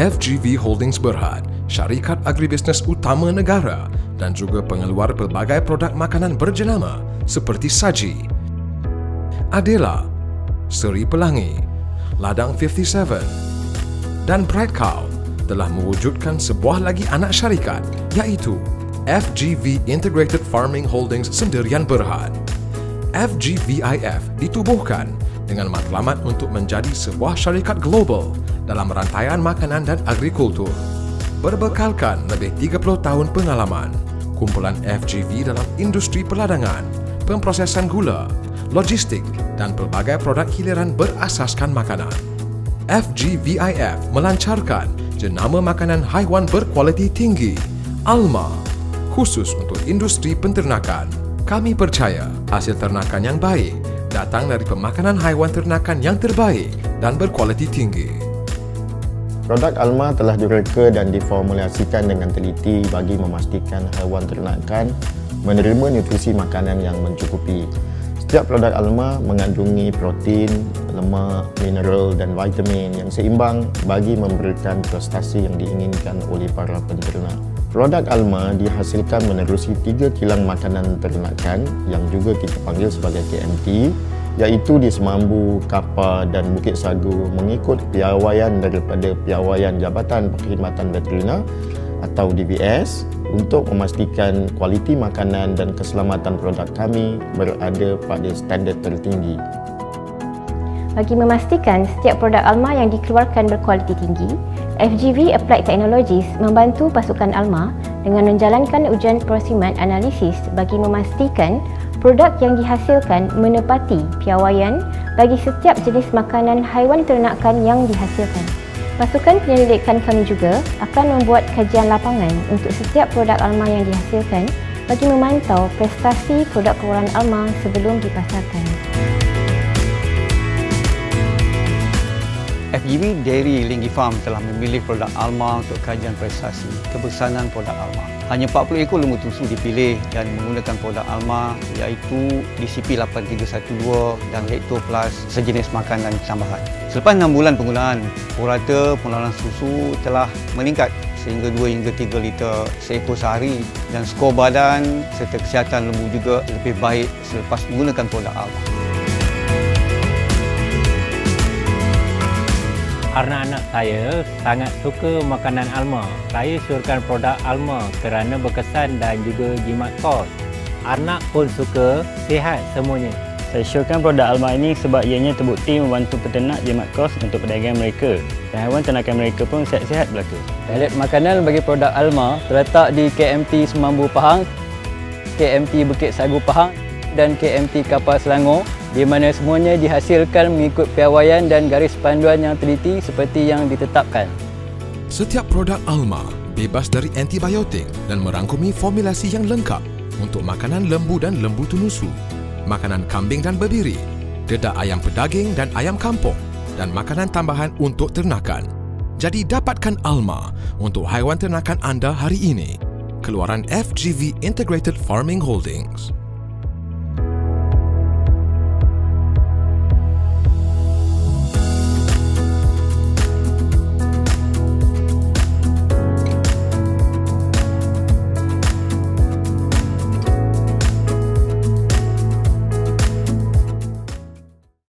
FGV Holdings Berhad, syarikat agribisnes utama negara dan juga pengeluar pelbagai produk makanan berjenama seperti Saji, Adela, Seri Pelangi, Ladang 57 dan Bright Cow telah mewujudkan sebuah lagi anak syarikat iaitu FGV Integrated Farming Holdings Sendirian Berhad. FGVIF ditubuhkan dengan matlamat untuk menjadi sebuah syarikat global dalam rantaian makanan dan agrikultur. Berbekalkan lebih 30 tahun pengalaman, kumpulan FGV dalam industri peladangan, pemprosesan gula, logistik dan pelbagai produk hiliran berasaskan makanan. FGVIF melancarkan jenama makanan haiwan berkualiti tinggi, ALMA, khusus untuk industri penternakan. Kami percaya hasil ternakan yang baik datang dari pemakanan haiwan ternakan yang terbaik dan berkualiti tinggi. Produk Alma telah direka dan diformulasikan dengan teliti bagi memastikan haiwan ternakan menerima nutrisi makanan yang mencukupi. Setiap produk Alma mengandungi protein, lemak, mineral dan vitamin yang seimbang bagi memberikan prestasi yang diinginkan oleh para penternak. Produk Alma dihasilkan menerusi tiga kilang makanan ternakan yang juga kita panggil sebagai KMT iaitu di Semambu, Kapa dan Bukit Sagu mengikut piawaian daripada Piawaian Jabatan Perkhidmatan Veterina atau DVS untuk memastikan kualiti makanan dan keselamatan produk kami berada pada standard tertinggi. Bagi memastikan setiap produk Alma yang dikeluarkan berkualiti tinggi, FGV Applied Technologies membantu pasukan Alma dengan menjalankan ujian prosimat analisis bagi memastikan produk yang dihasilkan menepati piawaian bagi setiap jenis makanan haiwan ternakan yang dihasilkan. Pasukan penyelidikan kami juga akan membuat kajian lapangan untuk setiap produk Alma yang dihasilkan bagi memantau prestasi produk keluaran Alma sebelum dipasarkan. FGV Dairy Linggi Farm telah memilih produk Alma untuk kajian prestasi kebesanan produk Alma. Hanya 40 ekor lembu tusu dipilih dan menggunakan produk Alma iaitu DCP8312 dan Lecto Plus sejenis makanan tambahan. Selepas 6 bulan penggunaan, purata pengeluaran susu telah meningkat sehingga 2 hingga 3 liter seekor sehari dan skor badan serta kesihatan lembu juga lebih baik selepas menggunakan produk Alma. Karena anak saya sangat suka makanan Alma, saya syurkan produk Alma kerana berkesan dan juga jimat kos. Anak pun suka, sihat semuanya. Saya syurkan produk Alma ini sebab ianya terbukti membantu peternak jimat kos untuk perdagangan mereka. Dan haiwan ternakan mereka pun sihat-sihat belaka. Toilet makanan bagi produk Alma terletak di KMT Semambu Pahang, KMT Bukit Sagu Pahang dan KMT Kapal Selangor di mana semuanya dihasilkan mengikut piawaian dan garis panduan yang teliti seperti yang ditetapkan. Setiap produk Alma bebas dari antibiotik dan merangkumi formulasi yang lengkap untuk makanan lembu dan lembu tunusu, makanan kambing dan bebiri, dedak ayam pedaging dan ayam kampung dan makanan tambahan untuk ternakan. Jadi dapatkan Alma untuk haiwan ternakan anda hari ini. Keluaran FGV Integrated Farming Holdings.